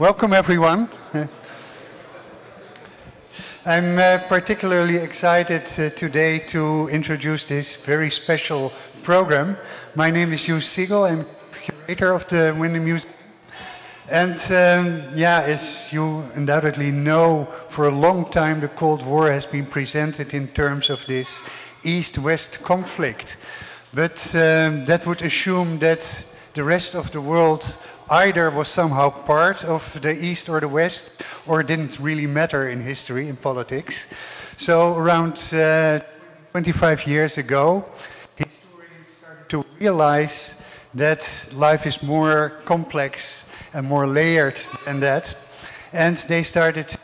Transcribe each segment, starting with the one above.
welcome everyone. I'm uh, particularly excited uh, today to introduce this very special program. My name is Joes Segal, I'm curator of the Wende Museum. And um, yeah, as you undoubtedly know, for a long time the Cold War has been presented in terms of this East-West conflict. But um, that would assume that the rest of the world either was somehow part of the East or the West, or didn't really matter in history, in politics. So around uh, 25 years ago, historians started to realize that life is more complex and more layered than that. And they started to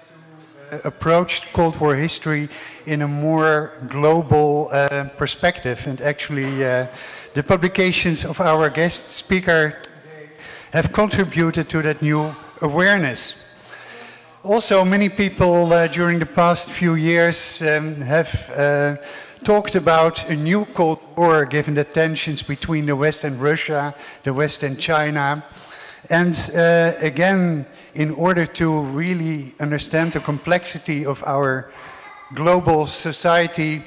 uh, approach Cold War history in a more global uh, perspective. And actually, uh, the publications of our guest speaker have contributed to that new awareness. Also, many people uh, during the past few years um, have uh, talked about a new Cold War given the tensions between the West and Russia, the West and China. And uh, again, in order to really understand the complexity of our global society,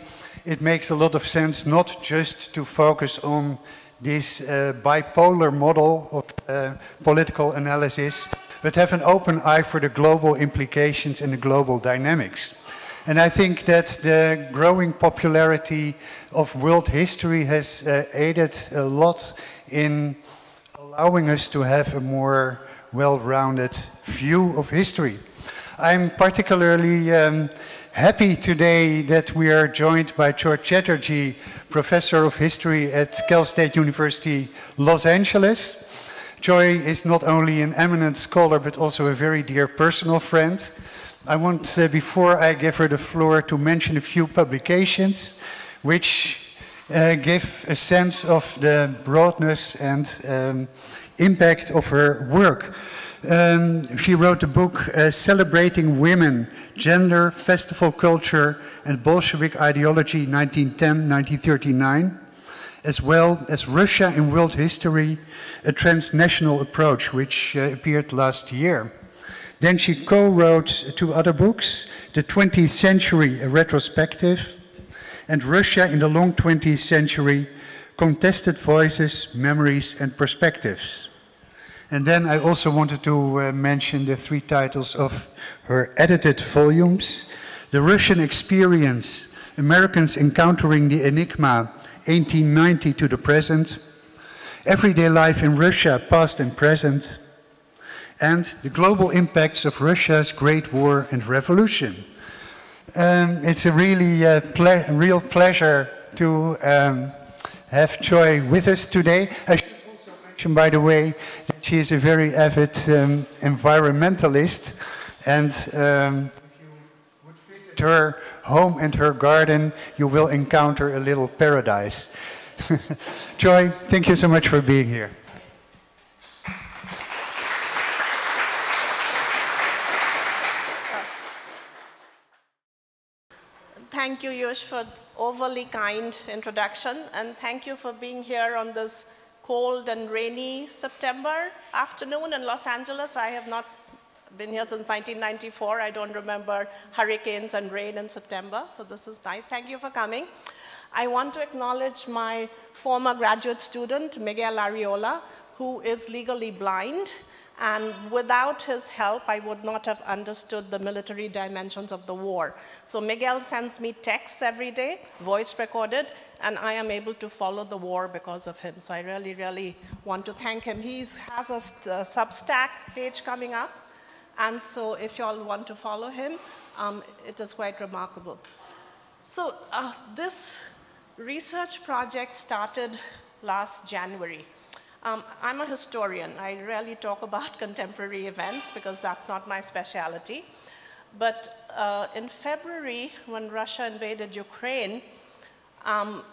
it makes a lot of sense not just to focus on this uh, bipolar model of uh, political analysis, but have an open eye for the global implications and the global dynamics. And I think that the growing popularity of world history has uh, aided a lot in allowing us to have a more well-rounded view of history. I'm particularly um, happy today that we are joined by Choi Chatterjee, Professor of History at Cal State University, Los Angeles. Choi is not only an eminent scholar, but also a very dear personal friend. I want, uh, before I give her the floor, to mention a few publications which uh, give a sense of the broadness and um, impact of her work. Um, she wrote a book uh, celebrating women, gender, festival culture, and Bolshevik ideology 1910-1939, as well as Russia in world history, a transnational approach, which uh, appeared last year. Then she co-wrote two other books, The 20th Century, a retrospective, and Russia in the long 20th century, contested voices, memories, and perspectives. And then I also wanted to uh, mention the three titles of her edited volumes. The Russian Experience, Americans Encountering the Enigma, 1890 to the Present. Everyday Life in Russia, Past and Present. And the Global Impacts of Russia's Great War and Revolution. Um, it's a really uh, ple real pleasure to um, have Choi with us today. I should also mention, by the way, she is a very avid um, environmentalist, and um, if you would visit her home and her garden, you will encounter a little paradise. Choi, thank you so much for being here. Thank you, Joes, for overly kind introduction, and thank you for being here on this cold and rainy September afternoon in Los Angeles. I have not been here since 1994. I don't remember hurricanes and rain in September, so this is nice. Thank you for coming. I want to acknowledge my former graduate student, Miguel Arriola, who is legally blind. And without his help, I would not have understood the military dimensions of the war. So Miguel sends me texts every day, voice recorded, and I am able to follow the war because of him. So I really, really want to thank him. He has a, a Substack page coming up, and so if you all want to follow him, um, it is quite remarkable. So uh, this research project started last January. Um, I'm a historian. I rarely talk about contemporary events because that's not my specialty. But uh, in February, when Russia invaded Ukraine, um,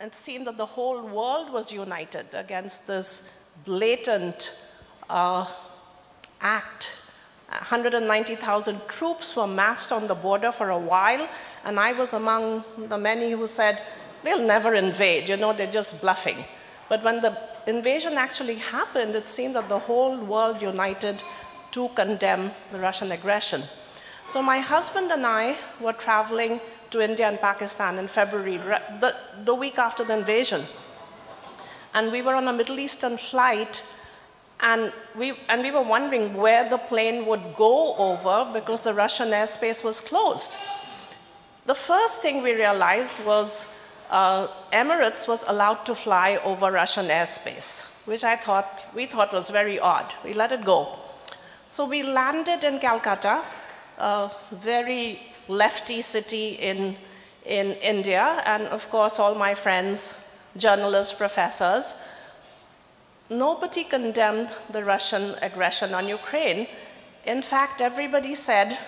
it seemed that the whole world was united against this blatant uh, act. 190,000 troops were massed on the border for a while, and I was among the many who said, they'll never invade, you know, they're just bluffing. But when the invasion actually happened, it seemed that the whole world united to condemn the Russian aggression. So my husband and I were traveling to India and Pakistan in February, the, the week after the invasion. And we were on a Middle Eastern flight, and we, and we were wondering where the plane would go over because the Russian airspace was closed. The first thing we realized was uh, Emirates was allowed to fly over Russian airspace, which I thought, we thought was very odd. We let it go. So we landed in Calcutta, a very lefty city in, in India, and of course all my friends journalists, professors, nobody condemned the Russian aggression on Ukraine. In fact, everybody said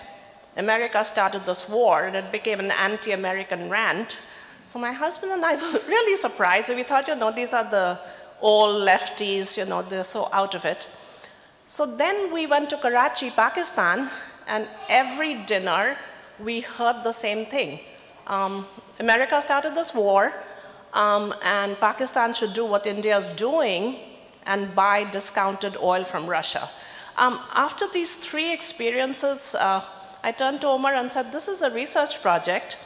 America started this war and it became an anti American rant. So my husband and I were really surprised. We thought, you know, these are the old lefties, you know, they're so out of it. So then we went to Karachi, Pakistan, and every dinner we heard the same thing. Um, America started this war, um, and Pakistan should do what India is doing and buy discounted oil from Russia. Um, after these three experiences, uh, I turned to Omar and said, This is a research project.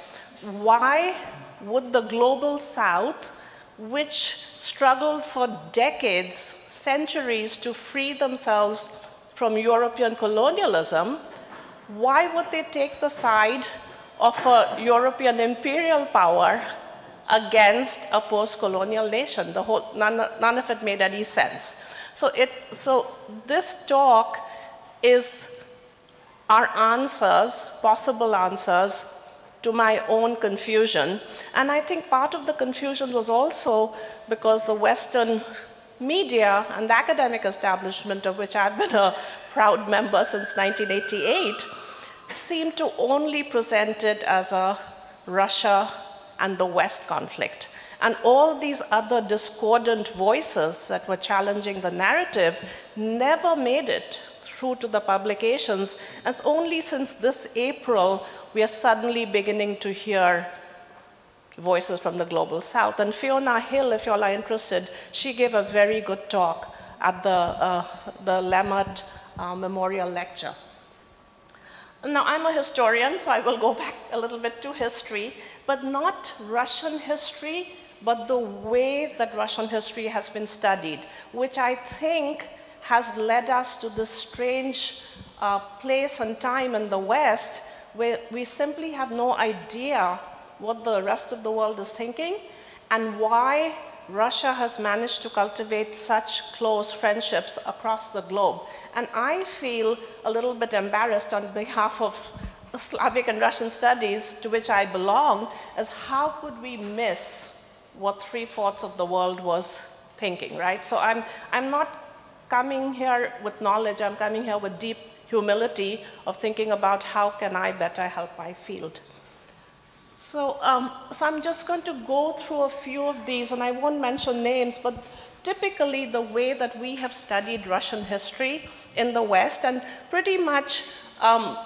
Why would the global south, which struggled for decades, centuries to free themselves from European colonialism, why would they take the side of a European imperial power against a post-colonial nation. The whole, none, none of it made any sense. So, it, so this talk is our answers, possible answers, to my own confusion. And I think part of the confusion was also because the Western media and the academic establishment, of which I've been a proud member since 1988, seemed to only present it as a Russia and the West conflict. And all these other discordant voices that were challenging the narrative never made it through to the publications. And it's only since this April we are suddenly beginning to hear voices from the global south. And Fiona Hill, if you all are interested, she gave a very good talk at the, uh, the Lamott uh, Memorial Lecture. Now, I'm a historian, so I will go back a little bit to history, but not Russian history, but the way that Russian history has been studied, which I think has led us to this strange uh, place and time in the West where we simply have no idea what the rest of the world is thinking and why Russia has managed to cultivate such close friendships across the globe. And I feel a little bit embarrassed on behalf of Slavic and Russian studies, to which I belong, as how could we miss what three-fourths of the world was thinking, right? So I'm, I'm not coming here with knowledge, I'm coming here with deep humility of thinking about how can I better help my field. So, um, so I'm just going to go through a few of these, and I won't mention names, but typically the way that we have studied Russian history in the West, and pretty much um,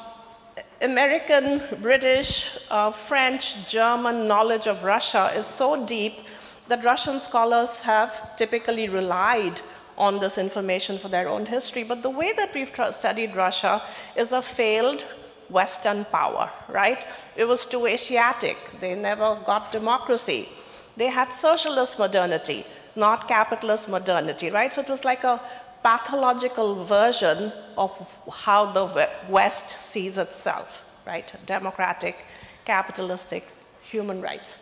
American, British, uh, French, German knowledge of Russia is so deep that Russian scholars have typically relied on this information for their own history. But the way that we've studied Russia is a failed Western power, right? It was too Asiatic. They never got democracy. They had socialist modernity, not capitalist modernity, right? So it was like a pathological version of how the West sees itself, right? Democratic, capitalistic, human rights.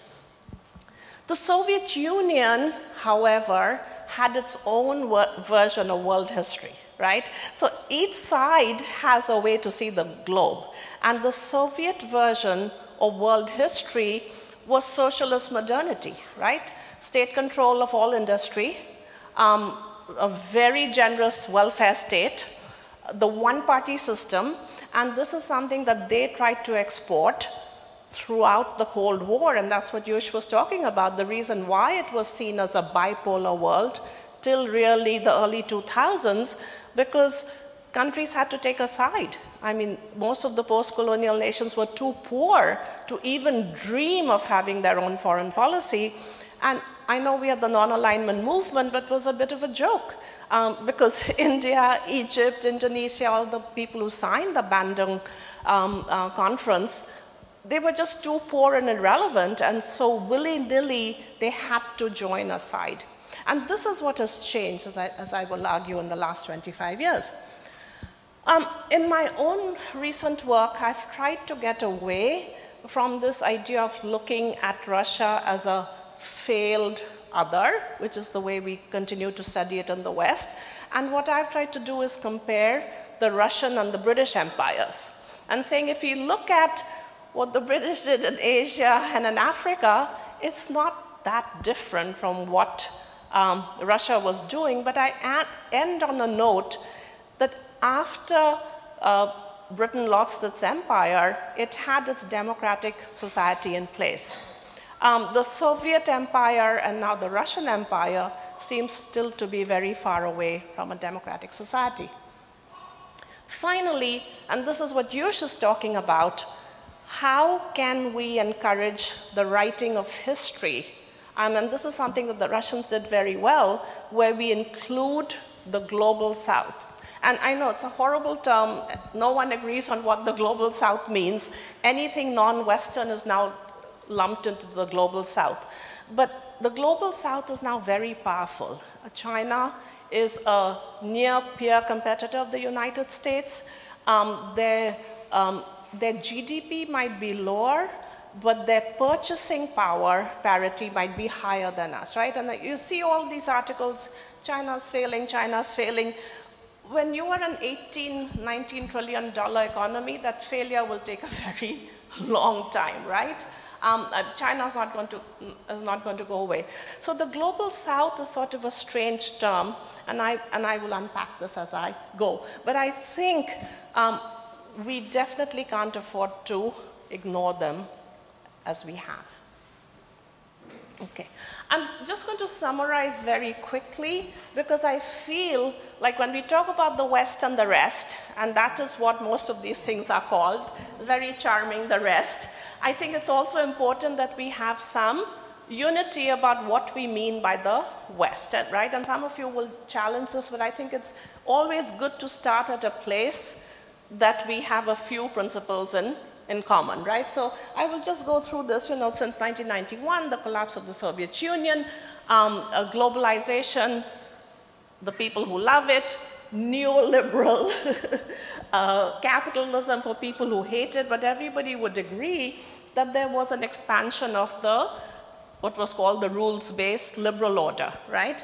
The Soviet Union, however, had its own version of world history, right? So each side has a way to see the globe. And the Soviet version of world history was socialist modernity, right? State control of all industry, um, a very generous welfare state, the one-party system, and this is something that they tried to export throughout the Cold War, and that's what Joes was talking about, the reason why it was seen as a bipolar world till really the early 2000s, because countries had to take a side. I mean, most of the post-colonial nations were too poor to even dream of having their own foreign policy, And I know we had the non-alignment movement, but it was a bit of a joke um, because India, Egypt, Indonesia, all the people who signed the Bandung um, uh, conference, they were just too poor and irrelevant, and so willy-nilly they had to join a side. And this is what has changed, as I, as I will argue, in the last 25 years. Um, in my own recent work, I've tried to get away from this idea of looking at Russia as a failed other, which is the way we continue to study it in the West. And what I've tried to do is compare the Russian and the British empires. And saying if you look at what the British did in Asia and in Africa, it's not that different from what um, Russia was doing. But I end on a note that after uh, Britain lost its empire, it had its democratic society in place. Um, the Soviet Empire and now the Russian Empire seems still to be very far away from a democratic society. Finally, and this is what Joes is talking about, how can we encourage the writing of history? Um, and this is something that the Russians did very well, where we include the global south. And I know it's a horrible term. No one agrees on what the global south means. Anything non-Western is now lumped into the global south. But the global south is now very powerful. China is a near peer competitor of the United States. Um, their, um, their GDP might be lower, but their purchasing power parity might be higher than us, right? And you see all these articles, China's failing, China's failing. When you are an 18, 19 trillion dollar economy, that failure will take a very long time, right? um, uh, China is not, going to, is not going to go away. So the global south is sort of a strange term, and I, and I will unpack this as I go. But I think um, we definitely can't afford to ignore them as we have. Okay. I'm just going to summarize very quickly because I feel like when we talk about the West and the rest, and that is what most of these things are called, very charming, the rest, I think it's also important that we have some unity about what we mean by the West, right? And some of you will challenge this, but I think it's always good to start at a place that we have a few principles in in common, right? So I will just go through this, you know, since 1991, the collapse of the Soviet Union, um, globalization, the people who love it, neoliberal uh, capitalism for people who hate it, but everybody would agree that there was an expansion of the, what was called the rules-based liberal order, right?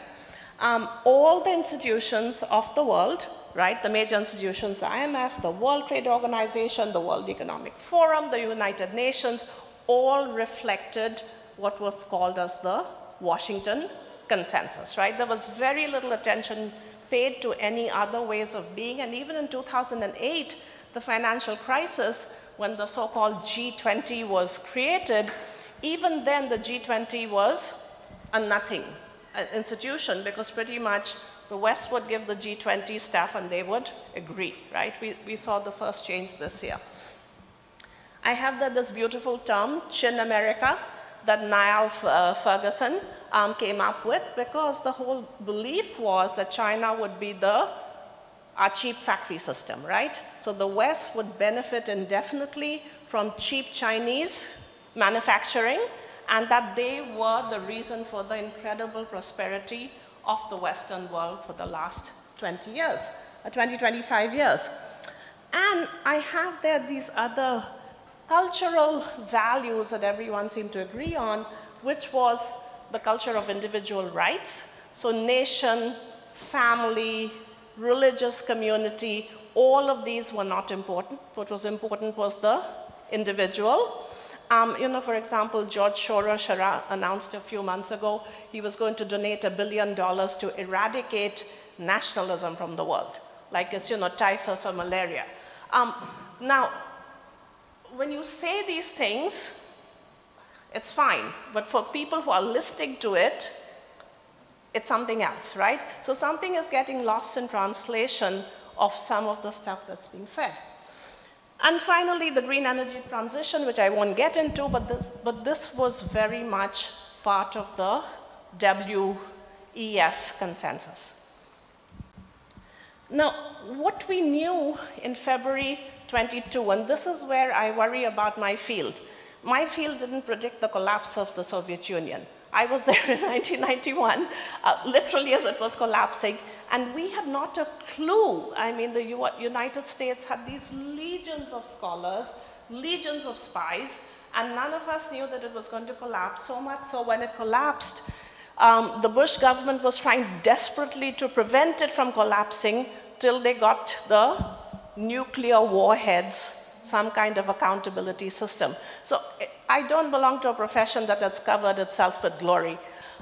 Um, all the institutions of the world right? The major institutions, the IMF, the World Trade Organization, the World Economic Forum, the United Nations, all reflected what was called as the Washington Consensus, right? There was very little attention paid to any other ways of being, and even in 2008, the financial crisis, when the so-called G20 was created, even then the G20 was a nothing institution because pretty much the West would give the G20 staff and they would agree, right? We, we saw the first change this year. I have that this beautiful term, Chimerica, that Niall uh, Ferguson um, came up with because the whole belief was that China would be the our cheap factory system, right? So the West would benefit indefinitely from cheap Chinese manufacturing and that they were the reason for the incredible prosperity of the Western world for the last 20 years, uh, 20, 25 years. And I have there these other cultural values that everyone seemed to agree on, which was the culture of individual rights. So nation, family, religious community, all of these were not important. What was important was the individual. Um, you know, for example, George Soros announced a few months ago he was going to donate a billion dollars to eradicate nationalism from the world, like it's, you know, typhus or malaria. Um, now, when you say these things, it's fine, but for people who are listening to it, it's something else, right? So something is getting lost in translation of some of the stuff that's being said. And finally, the green energy transition, which I won't get into, but this, but this was very much part of the WEF consensus. Now, what we knew in February 22, and this is where I worry about my field. My field didn't predict the collapse of the Soviet Union. I was there in 1991, uh, literally as it was collapsing, and we had not a clue. I mean, the U United States had these legions of scholars, legions of spies, and none of us knew that it was going to collapse, so much so when it collapsed, um, the Bush government was trying desperately to prevent it from collapsing till they got the nuclear warheads some kind of accountability system. So I don't belong to a profession that has covered itself with glory.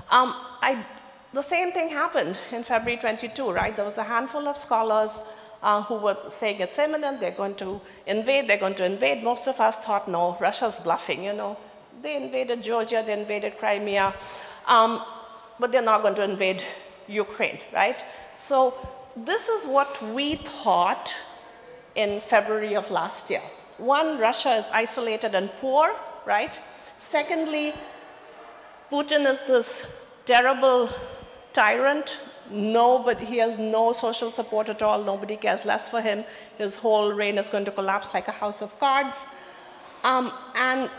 Um, I, the same thing happened in February 22, right? There was a handful of scholars uh, who were saying it's imminent, they're going to invade, they're going to invade. Most of us thought, no, Russia's bluffing, you know. They invaded Georgia, they invaded Crimea, um, but they're not going to invade Ukraine, right? So this is what we thought in February of last year. One, Russia is isolated and poor, right? Secondly, Putin is this terrible tyrant. No, but he has no social support at all. Nobody cares less for him. His whole reign is going to collapse like a house of cards. Um, and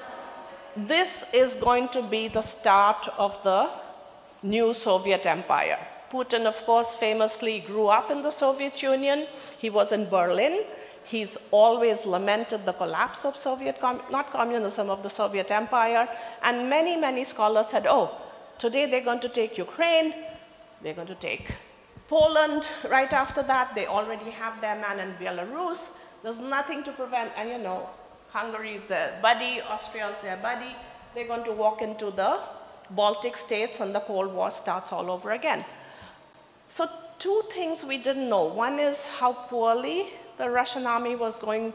this is going to be the start of the new Soviet empire. Putin, of course, famously grew up in the Soviet Union. He was in Berlin. He's always lamented the collapse of Soviet, com not communism, of the Soviet empire. And many, many scholars said, oh, today they're going to take Ukraine, they're going to take Poland right after that. They already have their man in Belarus. There's nothing to prevent, and you know, Hungary their buddy, Austria's their buddy. They're going to walk into the Baltic states and the Cold War starts all over again. So two things we didn't know. One is how poorly the Russian army was going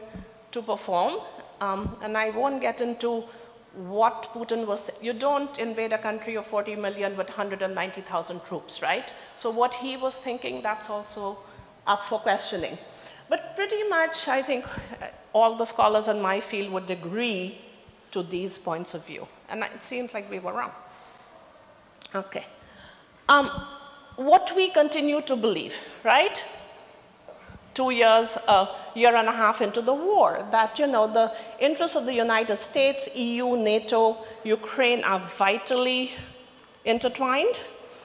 to perform. Um, and I won't get into what Putin was, you don't invade a country of 40 million with 190,000 troops, right? So what he was thinking, that's also up for questioning. But pretty much, I think uh, all the scholars in my field would agree to these points of view. And it seems like we were wrong. Okay. Um, what we continue to believe, right? Two years, a year and a half into the war, that, you know, the interests of the United States, EU, NATO, Ukraine are vitally intertwined,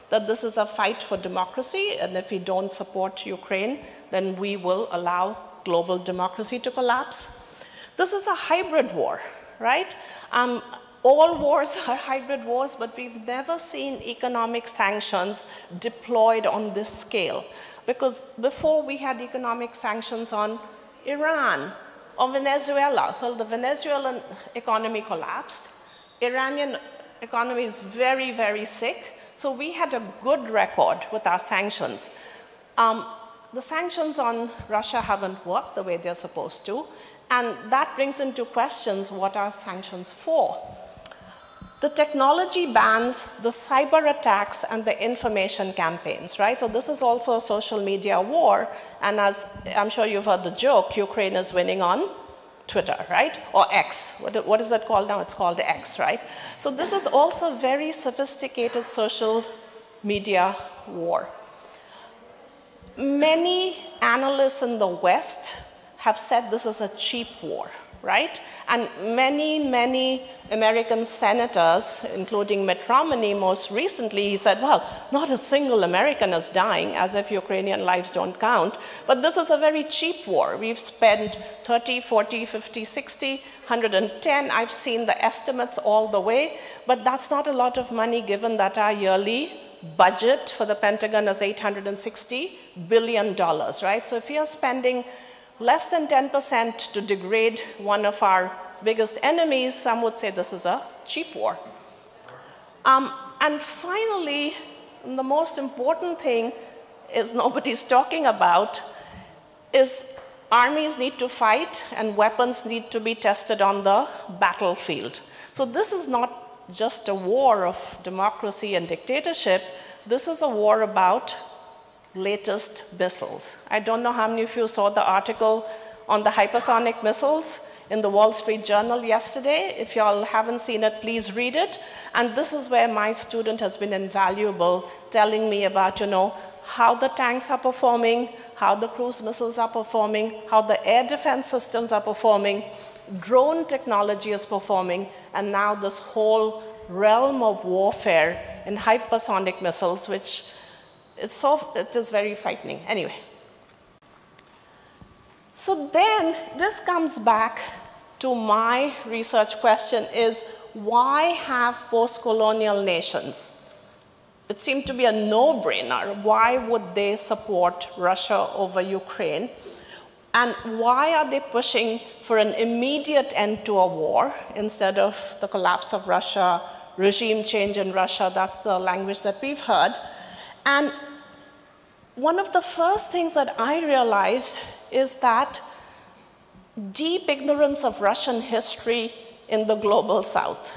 that this is a fight for democracy, and if we don't support Ukraine, then we will allow global democracy to collapse. This is a hybrid war, right? Um, all wars are hybrid wars, but we've never seen economic sanctions deployed on this scale. Because before we had economic sanctions on Iran or Venezuela. Well, the Venezuelan economy collapsed. Iranian economy is very, very sick. So we had a good record with our sanctions. Um, the sanctions on Russia haven't worked the way they're supposed to. And that brings into questions what are sanctions for? The technology bans the cyber attacks and the information campaigns, right? So this is also a social media war. And as I'm sure you've heard the joke, Ukraine is winning on Twitter, right? Or X. What, what is it called now? It's called X, right? So this is also very sophisticated social media war. Many analysts in the West have said this is a cheap war right? And many, many American senators, including Mitt Romney most recently, he said, well, not a single American is dying, as if Ukrainian lives don't count. But this is a very cheap war. We've spent 30, 40, 50, 60, 110. I've seen the estimates all the way, but that's not a lot of money given that our yearly budget for the Pentagon is $860 billion, right? So if you're spending less than 10% to degrade one of our biggest enemies, some would say this is a cheap war. Um, and finally, the most important thing is nobody's talking about is armies need to fight and weapons need to be tested on the battlefield. So this is not just a war of democracy and dictatorship. This is a war about latest missiles. I don't know how many of you saw the article on the hypersonic missiles. in the Wall Street Journal yesterday. If y'all haven't seen it, please read it. And this is where my student has been invaluable, telling me about, you know, how the tanks are performing, how the cruise missiles are performing, how the air defense systems are performing, drone technology is performing, and now this whole realm of warfare in hypersonic missiles, which it's so, it is very frightening. Anyway. So then this comes back to my research question is why have post-colonial nations it seemed to be a no-brainer. Why would they support Russia over Ukraine? And why are they pushing for an immediate end to a war instead of the collapse of Russia, regime change in Russia? That's the language that we've heard. And one of the first things that I realized is that deep ignorance of Russian history in the global south.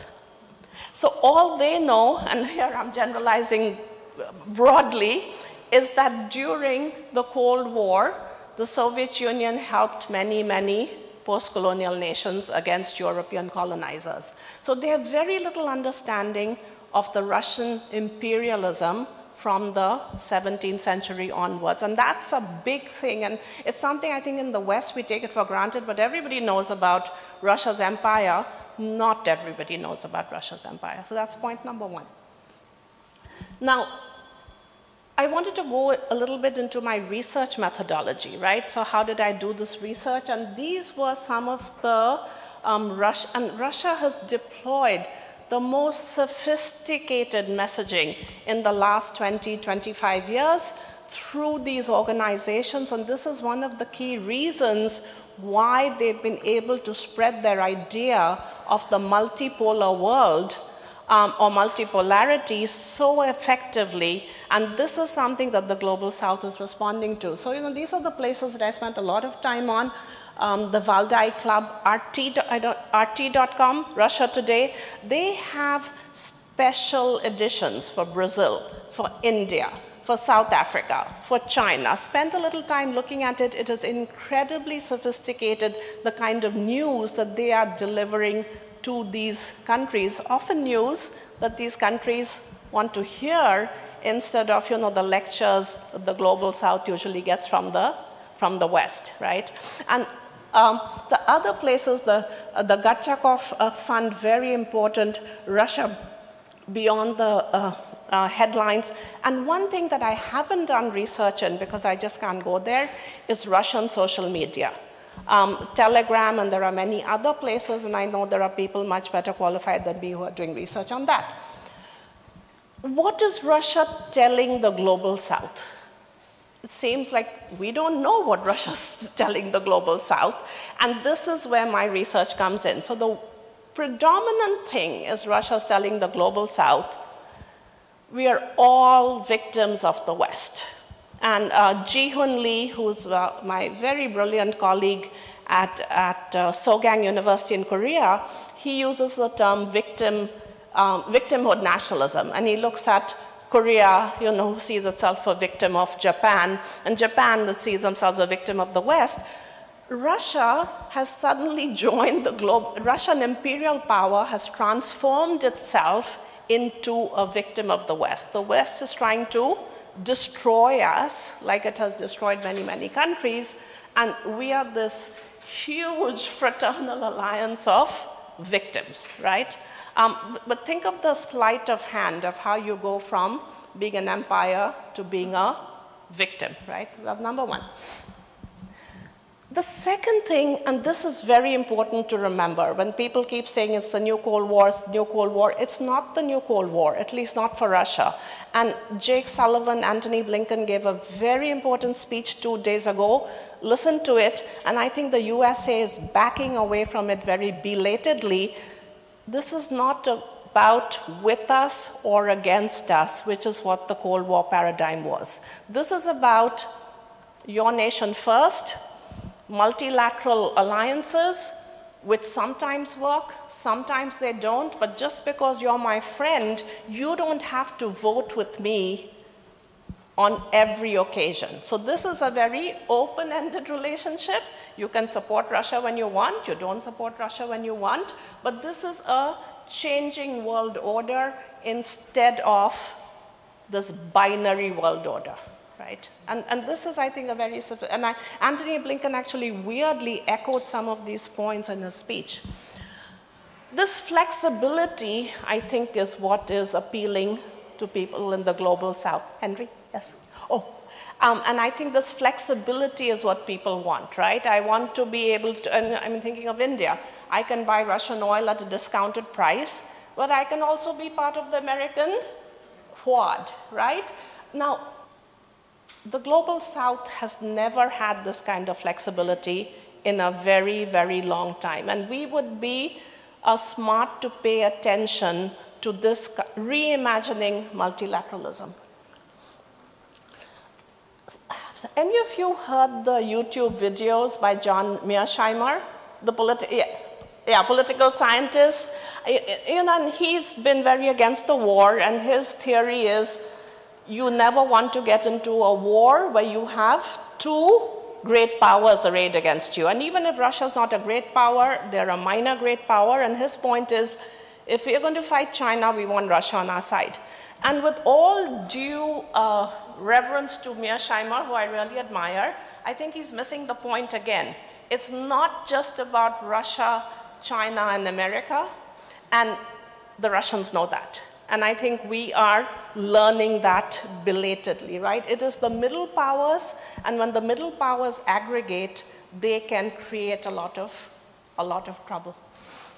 So all they know, and here I'm generalizing broadly, is that during the Cold War, the Soviet Union helped many, many post-colonial nations against European colonizers. So they have very little understanding of the Russian imperialism from the 17th century onwards. And that's a big thing. And it's something I think in the West we take it for granted, but everybody knows about Russia's empire not everybody knows about Russia's empire. So that's point number one. Now, I wanted to go a little bit into my research methodology, right? So how did I do this research? And these were some of the, um, Russia, and Russia has deployed the most sophisticated messaging in the last 20, 25 years through these organizations. And this is one of the key reasons why they've been able to spread their idea of the multipolar world um, or multipolarity so effectively. And this is something that the Global South is responding to. So, you know, these are the places that I spent a lot of time on. Um, the Valdai Club, RT, RT.com, Russia Today, they have special editions for Brazil, for India, for South Africa, for China. Spent a little time looking at it. It is incredibly sophisticated, the kind of news that they are delivering to these countries, often news that these countries want to hear instead of, you know, the lectures the global south usually gets from the, from the west, right? And um, the other places, the, uh, the Gorchakov uh, Fund, very important, Russia beyond the uh, uh, headlines. And one thing that I haven't done research in because I just can't go there is Russian social media. Um, Telegram, and there are many other places, and I know there are people much better qualified than me who are doing research on that. What is Russia telling the global south? It seems like we don't know what Russia's telling the global south, and this is where my research comes in. So the predominant thing is Russia's telling the global south we are all victims of the West. And uh, Jie-Hyun Lim, who's uh, my very brilliant colleague at, at uh, Sogang University in Korea, he uses the term victim, um, victimhood nationalism, and he looks at Korea, you know, sees itself a victim of Japan, and Japan sees themselves a victim of the West. Russia has suddenly joined the globe. Russian imperial power has transformed itself into a victim of the West. The West is trying to destroy us, like it has destroyed many, many countries, and we are this huge fraternal alliance of victims, right? Um, but think of the sleight of hand of how you go from being an empire to being a victim, right? That's number one. The second thing, and this is very important to remember, when people keep saying it's the new Cold War, it's the new Cold War, it's not the new Cold War, at least not for Russia. And Jake Sullivan, Antony Blinken gave a very important speech two days ago. Listen to it, and I think the USA is backing away from it very belatedly. This is not about with us or against us, which is what the Cold War paradigm was. This is about your nation first, multilateral alliances, which sometimes work, sometimes they don't, but just because you're my friend, you don't have to vote with me on every occasion. So this is a very open-ended relationship. You can support Russia when you want, you don't support Russia when you want, but this is a changing world order instead of this binary world order, right? And, and this is, I think, a very, and I, Antony Blinken actually weirdly echoed some of these points in his speech. This flexibility, I think, is what is appealing to people in the global south. Henry, yes? Oh, um, and I think this flexibility is what people want, right? I want to be able to, and I'm thinking of India. I can buy Russian oil at a discounted price, but I can also be part of the American Quad, right? Now, the global south has never had this kind of flexibility in a very, very long time. And we would be uh, smart to pay attention to this reimagining multilateralism. Any of you heard the YouTube videos by John Mearsheimer, the politi yeah, yeah, political scientist? You know, and he's been very against the war, and his theory is you never want to get into a war where you have two great powers arrayed against you. And even if Russia's not a great power, they're a minor great power. And his point is if we're going to fight China, we want Russia on our side. And with all due uh, reverence to Mearsheimer, who I really admire, I think he's missing the point again. It's not just about Russia, China, and America, and the Russians know that. And I think we are learning that belatedly, right? It is the middle powers, and when the middle powers aggregate, they can create a lot of, a lot of trouble.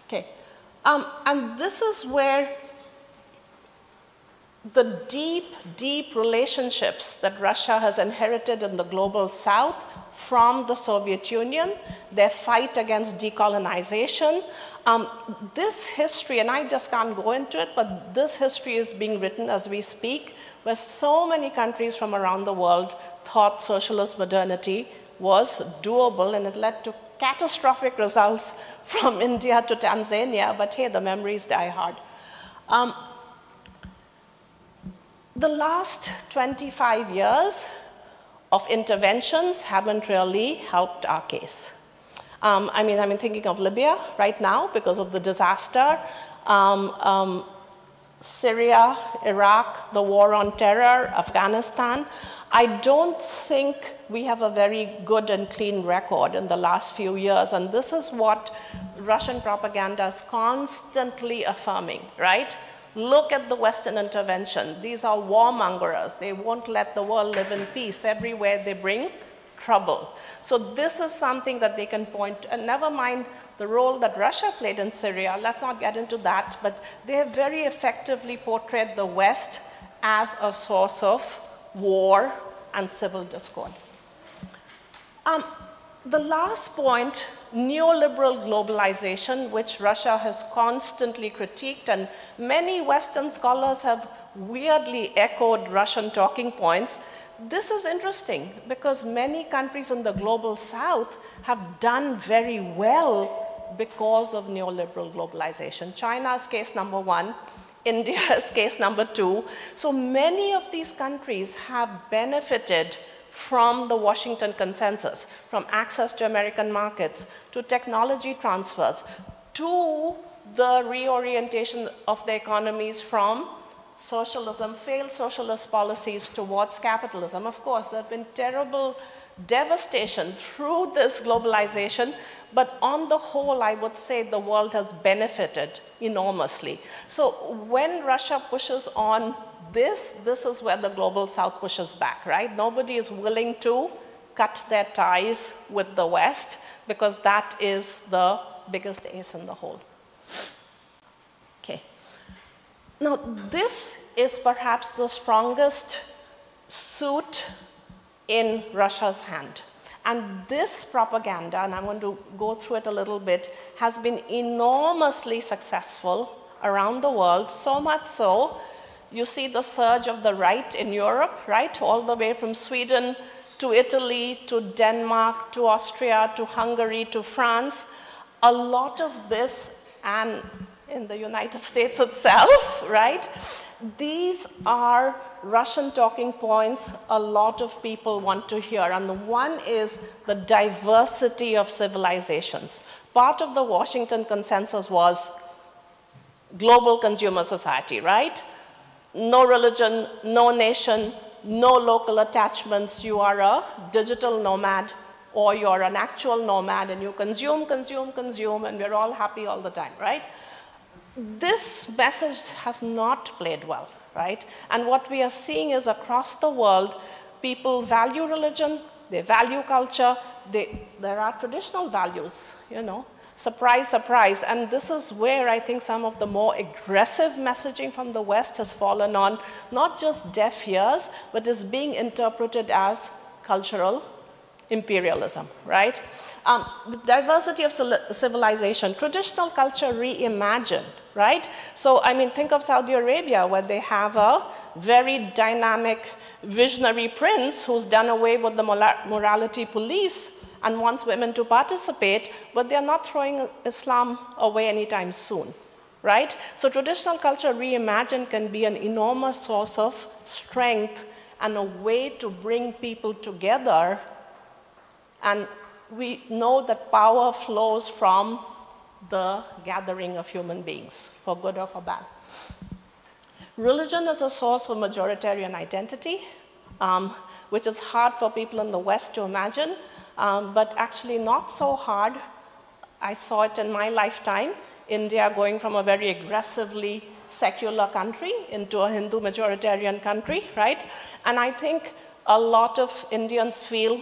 Okay. Um, and this is where the deep, deep relationships that Russia has inherited in the global south from the Soviet Union, their fight against decolonization. Um, this history, and I just can't go into it, but this history is being written as we speak, where so many countries from around the world thought socialist modernity was doable, and it led to catastrophic results from India to Tanzania, but hey, the memories die hard. Um, the last 25 years of interventions haven't really helped our case. Um, I mean, I'm thinking of Libya right now because of the disaster. Um, um, Syria, Iraq, the war on terror, Afghanistan. I don't think we have a very good and clean record in the last few years, and this is what Russian propaganda is constantly affirming, right? Look at the Western intervention. These are warmongers. They won't let the world live in peace. Everywhere they bring trouble. So this is something that they can point. to. and never mind the role that Russia played in Syria. Let's not get into that, but they have very effectively portrayed the West as a source of war and civil discord. Um, the last point, neoliberal globalization, which Russia has constantly critiqued, and many Western scholars have weirdly echoed Russian talking points. This is interesting because many countries in the global south have done very well because of neoliberal globalization. China's case number one, India's case number two. So many of these countries have benefited from the Washington consensus, from access to American markets, to technology transfers, to the reorientation of the economies from socialism, failed socialist policies towards capitalism. Of course, there have been terrible devastation through this globalization, but on the whole, I would say the world has benefited enormously. So when Russia pushes on this, this is where the global south pushes back, right? Nobody is willing to cut their ties with the West because that is the biggest ace in the hole. Okay. Now, this is perhaps the strongest suit in Russia's hand. And this propaganda, and I'm going to go through it a little bit, has been enormously successful around the world, so much so, you see the surge of the right in Europe, right? All the way from Sweden to Italy to Denmark to Austria to Hungary to France. A lot of this, and in the United States itself, right? these are Russian talking points a lot of people want to hear. And the one is the diversity of civilizations. Part of the Washington consensus was global consumer society, right? No religion, no nation, no local attachments. You are a digital nomad or you're an actual nomad and you consume, consume, consume, and we're all happy all the time, right? This message has not played well, right? And what we are seeing is across the world, people value religion, they value culture, they, there are traditional values, you know. Surprise, surprise. And this is where I think some of the more aggressive messaging from the West has fallen on not just deaf ears, but is being interpreted as cultural imperialism, right? Um, the diversity of civilization, traditional culture reimagined, right? So, I mean, think of Saudi Arabia, where they have a very dynamic, visionary prince who's done away with the morality police and wants women to participate, but they're not throwing Islam away anytime soon, right? So, traditional culture reimagined can be an enormous source of strength and a way to bring people together and we know that power flows from the gathering of human beings, for good or for bad. Religion is a source of majoritarian identity, um, which is hard for people in the West to imagine, um, but actually not so hard. I saw it in my lifetime. India going from a very aggressively secular country into a Hindu majoritarian country, right? And I think a lot of Indians feel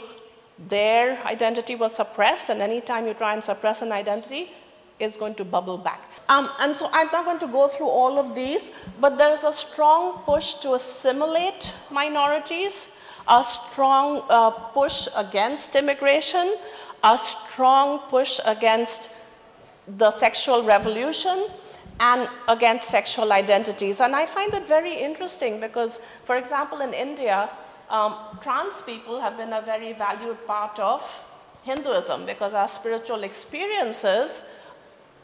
their identity was suppressed, and anytime you try and suppress an identity, it's going to bubble back. Um, and so I'm not going to go through all of these, but there's a strong push to assimilate minorities, a strong uh, push against immigration, a strong push against the sexual revolution, and against sexual identities. And I find that very interesting because, for example, in India, um, trans people have been a very valued part of Hinduism because our spiritual experiences,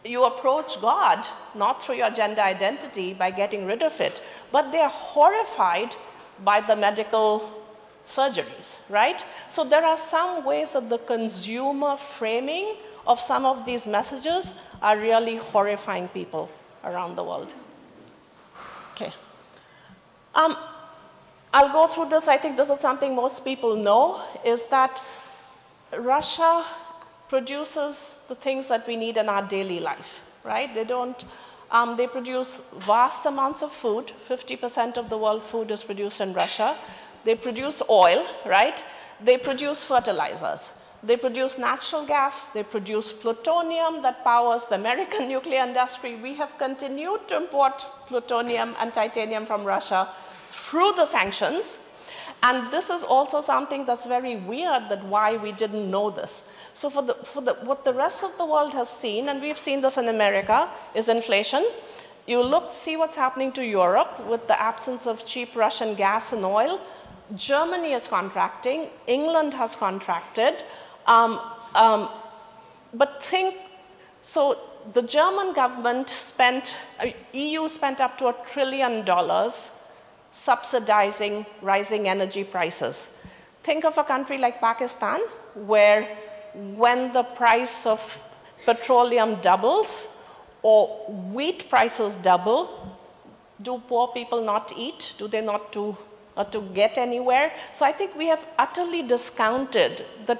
you approach God not through your gender identity by getting rid of it, but they're horrified by the medical surgeries, right? So there are some ways that the consumer framing of some of these messages are really horrifying people around the world. Okay. Um, I'll go through this. I think this is something most people know, is that Russia produces the things that we need in our daily life, right? They don't, um, they produce vast amounts of food. 50% of the world food is produced in Russia. They produce oil, right? They produce fertilizers. They produce natural gas. They produce plutonium that powers the American nuclear industry. We have continued to import plutonium and titanium from Russia through the sanctions. And this is also something that's very weird that why we didn't know this. So for, the, for the, what the rest of the world has seen, and we've seen this in America, is inflation. You look, see what's happening to Europe with the absence of cheap Russian gas and oil. Germany is contracting, England has contracted. Um, um, but think, so the German government spent, uh, EU spent up to a trillion dollars subsidizing rising energy prices. Think of a country like Pakistan, where when the price of petroleum doubles or wheat prices double, do poor people not eat? Do they not to, uh, to get anywhere? So I think we have utterly discounted the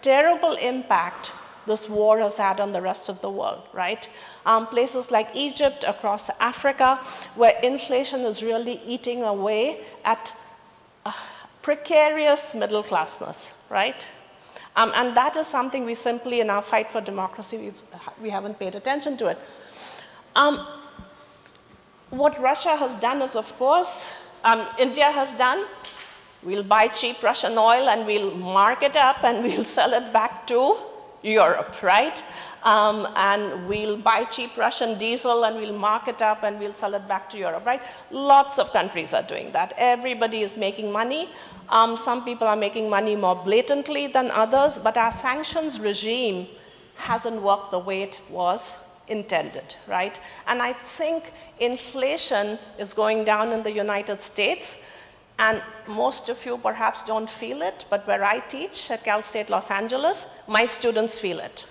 terrible impact this war has had on the rest of the world, right? Um, places like Egypt, across Africa, where inflation is really eating away at uh, precarious middle classness, right? Um, and that is something we simply, in our fight for democracy, we haven't paid attention to it. Um, what Russia has done is, of course, um, India has done, we'll buy cheap Russian oil and we'll mark it up and we'll sell it back to Europe, right? Um, and we'll buy cheap Russian diesel and we'll mark it up and we'll sell it back to Europe, right? Lots of countries are doing that. Everybody is making money. Um, some people are making money more blatantly than others, but our sanctions regime hasn't worked the way it was intended, right? And I think inflation is going down in the United States, and most of you perhaps don't feel it, but where I teach at Cal State Los Angeles, my students feel it.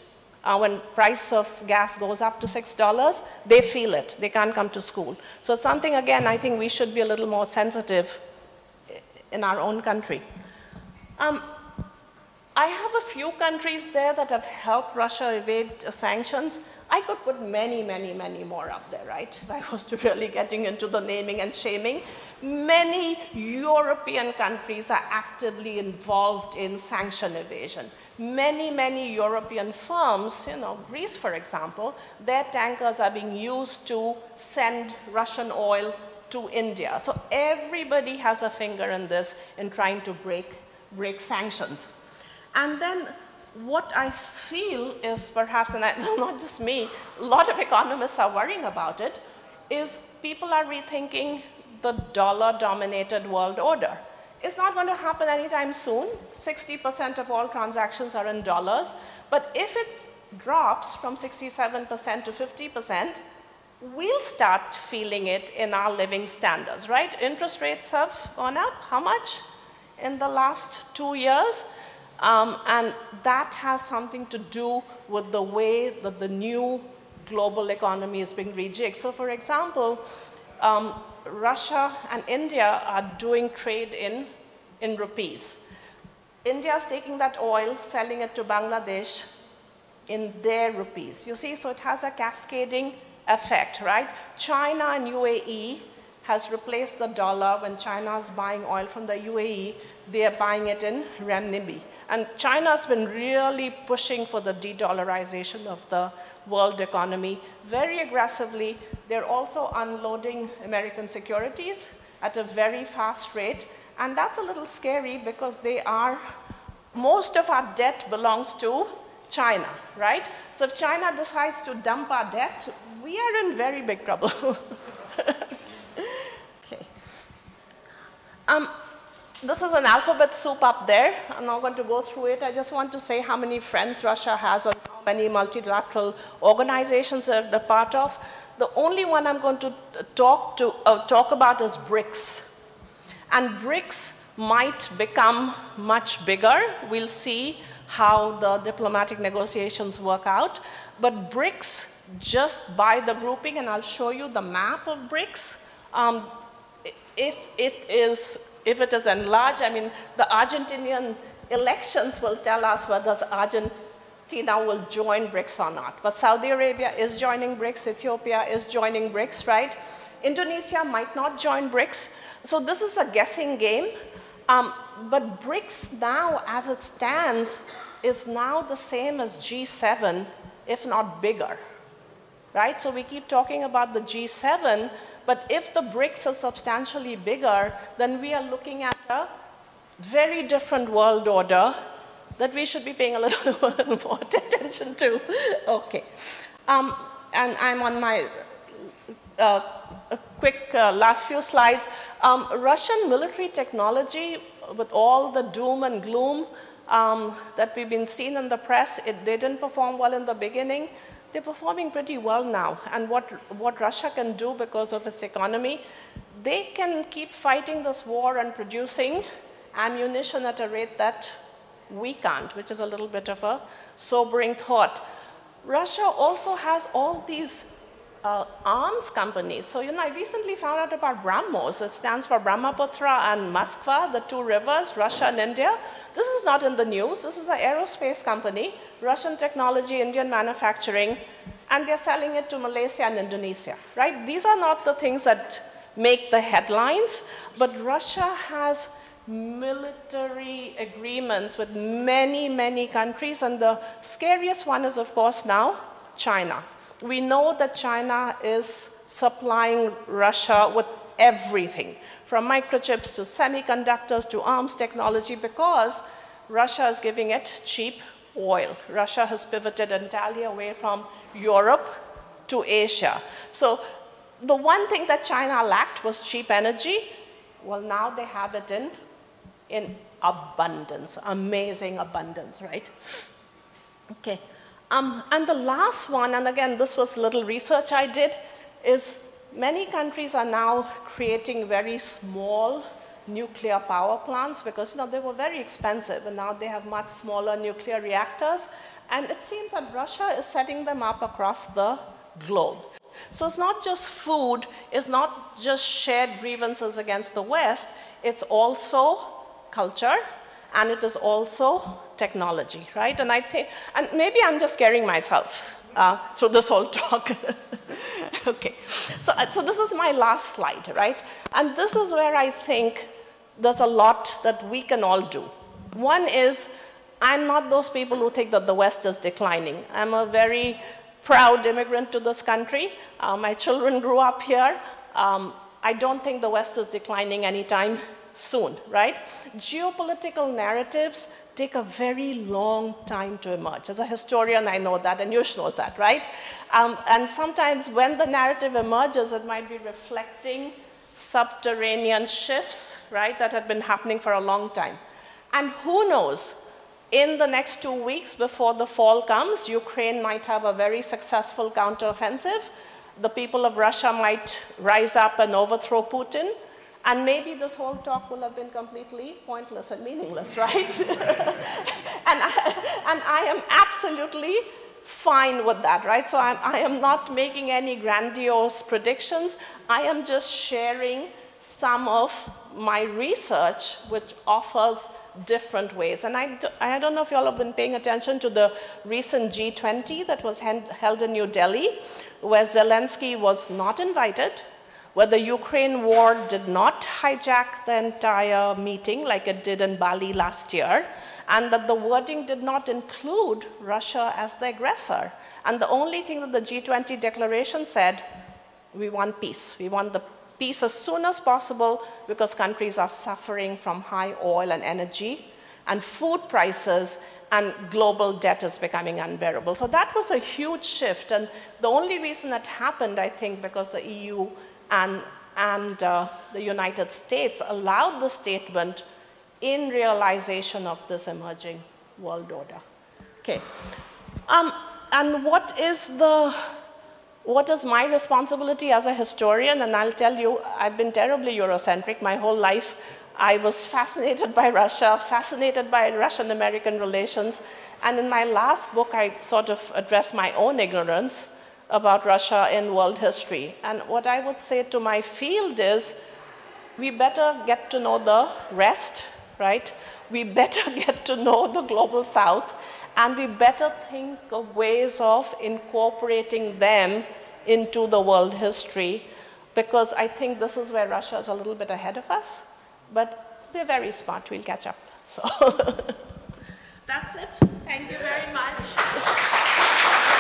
Uh, when price of gas goes up to $6, they feel it. They can't come to school. So it's something, again, I think we should be a little more sensitive in our own country. Um, I have a few countries there that have helped Russia evade sanctions. I could put many, many, many more up there, right? If I was to really getting into the naming and shaming. Many European countries are actively involved in sanction evasion. Many, many European firms, you know, Greece, for example, their tankers are being used to send Russian oil to India. So everybody has a finger in this in trying to break, break sanctions. And then what I feel is perhaps, and I, not just me, a lot of economists are worrying about it, is people are rethinking the dollar-dominated world order. It's not going to happen anytime soon. 60% of all transactions are in dollars. But if it drops from 67% to 50%, we'll start feeling it in our living standards, right? Interest rates have gone up. How much? In the last two years. Um, and that has something to do with the way that the new global economy is being rejigged. So for example, um, Russia and India are doing trade in, in rupees. India is taking that oil, selling it to Bangladesh in their rupees. You see, so it has a cascading effect, right? China and UAE has replaced the dollar when China is buying oil from the UAE, they are buying it in renminbi. And China has been really pushing for the de-dollarization of the world economy very aggressively. They're also unloading American securities at a very fast rate. And that's a little scary because they are, most of our debt belongs to China, right? So if China decides to dump our debt, we are in very big trouble. Um, this is an alphabet soup up there. I'm not going to go through it. I just want to say how many friends Russia has and how many multilateral organizations they're part of. The only one I'm going to talk, to, uh, talk about is BRICS. And BRICS might become much bigger. We'll see how the diplomatic negotiations work out. But BRICS, just by the grouping, and I'll show you the map of BRICS, um, if it is if it is enlarged, I mean, the Argentinian elections will tell us whether Argentina will join BRICS or not. But Saudi Arabia is joining BRICS, Ethiopia is joining BRICS, right? Indonesia might not join BRICS. So this is a guessing game. Um, but BRICS now, as it stands, is now the same as G7, if not bigger, right? So we keep talking about the G7, but if the BRICS are substantially bigger, then we are looking at a very different world order that we should be paying a little more attention to. Okay. Um, and I'm on my uh, quick uh, last few slides. Um, Russian military technology, with all the doom and gloom um, that we've been seeing in the press, it didn't perform well in the beginning they're performing pretty well now. And what, what Russia can do because of its economy, they can keep fighting this war and producing ammunition at a rate that we can't, which is a little bit of a sobering thought. Russia also has all these uh, arms companies. So, you know, I recently found out about BrahMos. It stands for Brahmaputra and Moskva, the two rivers, Russia and India. This is not in the news. This is an aerospace company, Russian technology, Indian manufacturing, and they're selling it to Malaysia and Indonesia, right? These are not the things that make the headlines, but Russia has military agreements with many, many countries, and the scariest one is, of course, now China. We know that China is supplying Russia with everything, from microchips to semiconductors to arms technology, because Russia is giving it cheap oil. Russia has pivoted entirely away from Europe to Asia. So the one thing that China lacked was cheap energy. Well, now they have it in, in abundance, amazing abundance, right? Okay. Um, and the last one, and again, this was little research I did, is many countries are now creating very small nuclear power plants because you know, they were very expensive and now they have much smaller nuclear reactors. And it seems that Russia is setting them up across the globe. So it's not just food, it's not just shared grievances against the West, it's also culture and it is also technology, right? And I think, and maybe I'm just scaring myself uh, through this whole talk. okay, so, uh, so this is my last slide, right? And this is where I think there's a lot that we can all do. One is, I'm not those people who think that the West is declining. I'm a very proud immigrant to this country. Uh, my children grew up here. Um, I don't think the West is declining anytime soon, right? Geopolitical narratives take a very long time to emerge. As a historian, I know that, and Joes knows that, right? Um, and sometimes when the narrative emerges, it might be reflecting subterranean shifts, right, that had been happening for a long time. And who knows, in the next two weeks before the fall comes, Ukraine might have a very successful counteroffensive. The people of Russia might rise up and overthrow Putin. And maybe this whole talk will have been completely pointless and meaningless, right? and, I, and I am absolutely fine with that, right? So I'm, I am not making any grandiose predictions. I am just sharing some of my research, which offers different ways. And I, do, I don't know if you all have been paying attention to the recent G20 that was held in New Delhi, where Zelensky was not invited, where the Ukraine war did not hijack the entire meeting like it did in Bali last year, and that the wording did not include Russia as the aggressor. And the only thing that the G20 declaration said, we want peace. We want the peace as soon as possible because countries are suffering from high oil and energy and food prices and global debt is becoming unbearable. So that was a huge shift. And the only reason that happened, I think, because the EU and, and uh, the United States allowed the statement in realization of this emerging world order. Okay. Um, and what is the what is my responsibility as a historian? And I'll tell you, I've been terribly Eurocentric my whole life. I was fascinated by Russia, fascinated by Russian American relations. And in my last book, I sort of address my own ignorance about Russia in world history. And what I would say to my field is we better get to know the rest, right? We better get to know the global south, and we better think of ways of incorporating them into the world history because I think this is where Russia is a little bit ahead of us, but they're very smart. We'll catch up. So that's it. Thank you very much.